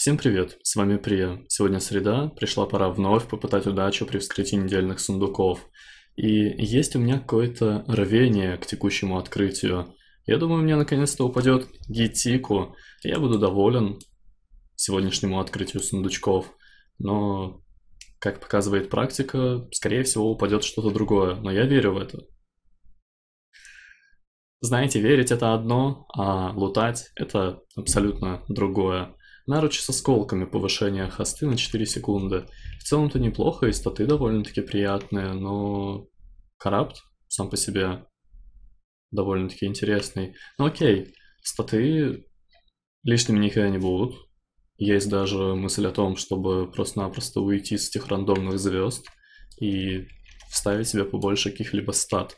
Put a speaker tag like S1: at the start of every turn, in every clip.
S1: Всем привет, с вами Прия. Сегодня среда, пришла пора вновь попытать удачу при вскрытии недельных сундуков. И есть у меня какое-то рвение к текущему открытию. Я думаю, мне наконец-то упадет Гитику, и я буду доволен сегодняшнему открытию сундучков. Но, как показывает практика, скорее всего упадет что-то другое, но я верю в это. Знаете, верить это одно, а лутать это абсолютно другое. Наручи со сколками повышения хосты на 4 секунды. В целом-то неплохо, и статы довольно-таки приятные, но карапт сам по себе довольно-таки интересный. Ну окей, статы лишними никогда не будут. Есть даже мысль о том, чтобы просто-напросто уйти с этих рандомных звезд и вставить себе побольше каких-либо стат.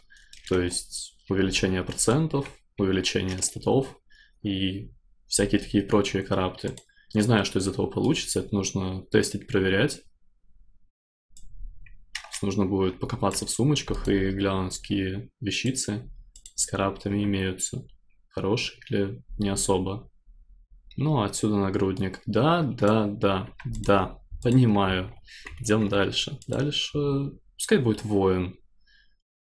S1: То есть увеличение процентов, увеличение статов и всякие такие прочие карапты. Не знаю, что из этого получится, это нужно тестить, проверять. Нужно будет покопаться в сумочках и глянуть, какие вещицы с караптами имеются. Хорошие или не особо. Ну, отсюда нагрудник. Да, да, да, да, понимаю. Идем дальше. Дальше, пускай будет воин.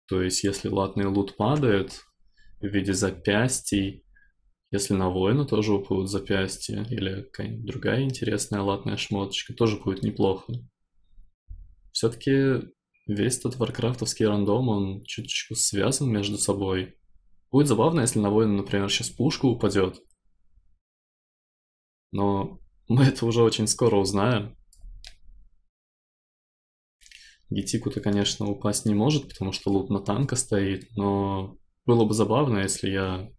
S1: То есть, если латный лут падает в виде запястий, если на воина тоже упадут запястья или какая-нибудь другая интересная латная шмоточка, тоже будет неплохо. Все-таки весь этот варкрафтовский рандом, он чуть-чуть связан между собой. Будет забавно, если на воина, например, сейчас пушка упадет. Но мы это уже очень скоро узнаем. Гитику-то, конечно, упасть не может, потому что лут на танка стоит, но было бы забавно, если я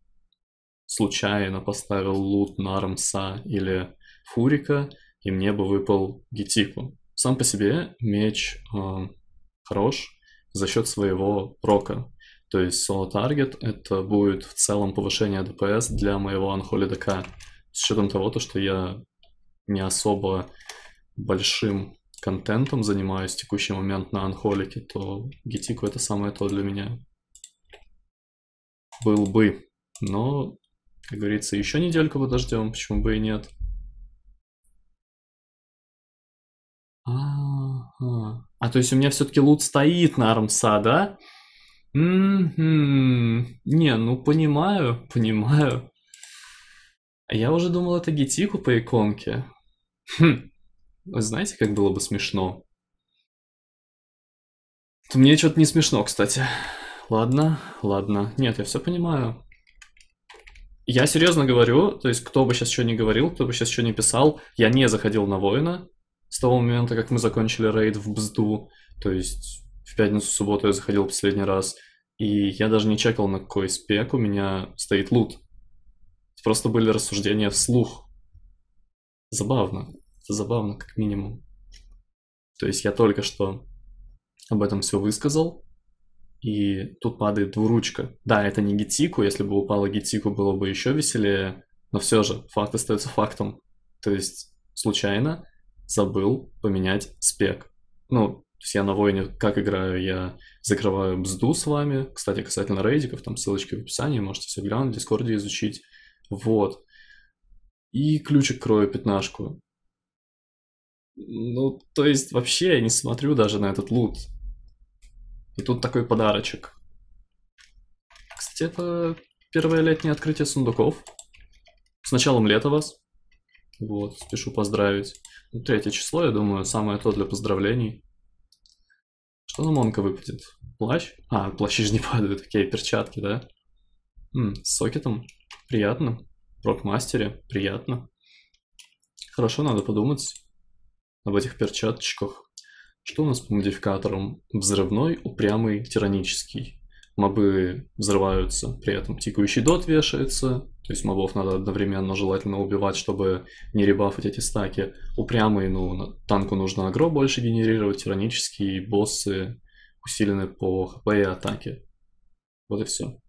S1: случайно поставил лут на Армса или Фурика, и мне бы выпал Гитику. Сам по себе меч э, хорош за счет своего прока. То есть соло таргет это будет в целом повышение ДПС для моего Unholy ДК. С учетом того, то, что я не особо большим контентом занимаюсь в текущий момент на Анхолике, то Гитику это самое то для меня. Был бы. Но как говорится, еще недельку подождем, почему бы и нет. А, а то есть у меня все-таки лут стоит на армса, да? Не, ну понимаю, понимаю. Я уже думал, это гетику по иконке. Хм. Вы знаете, как было бы смешно? То мне что-то не смешно, кстати. Ладно, ладно. Нет, я все понимаю. Я серьезно говорю, то есть кто бы сейчас что ни говорил, кто бы сейчас что ни писал, я не заходил на воина с того момента, как мы закончили рейд в Бзду, то есть в пятницу, субботу я заходил последний раз, и я даже не чекал, на какой спек у меня стоит лут. Просто были рассуждения вслух. Забавно. Это забавно, как минимум. То есть я только что об этом все высказал, и тут падает двуручка. Да, это не гитику, если бы упала гитику, было бы еще веселее, но все же факт остается фактом. То есть случайно забыл поменять спек. Ну, то есть я на воине как играю, я закрываю бзду с вами. Кстати, касательно рейдиков, там ссылочки в описании, можете все глянуть, в дискорде изучить. Вот. И ключик крою пятнашку. Ну, то есть вообще я не смотрю даже на этот лут. И тут такой подарочек. Кстати, это первое летнее открытие сундуков. С началом лета вас. Вот, спешу поздравить. Ну, третье число, я думаю, самое то для поздравлений. Что на Монка выпадет? Плащ? А, плащи же не падают, окей, перчатки, да? М, с сокетом. Приятно. Рок-мастере. Приятно. Хорошо, надо подумать об этих перчаточках. Что у нас по модификаторам? Взрывной, упрямый, тиранический. Мобы взрываются, при этом тикающий дот вешается, то есть мобов надо одновременно желательно убивать, чтобы не ребафать эти стаки. Упрямый, ну, танку нужно агро больше генерировать, тиранические боссы усилены по хп и атаке. Вот и все.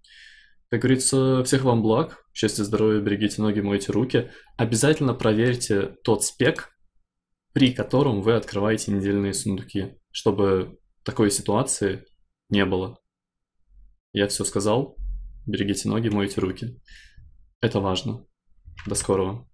S1: Как говорится, всех вам благ, счастья, здоровья, берегите ноги, мойте руки. Обязательно проверьте тот спек, при котором вы открываете недельные сундуки, чтобы такой ситуации не было. Я все сказал. Берегите ноги, мойте руки. Это важно. До скорого.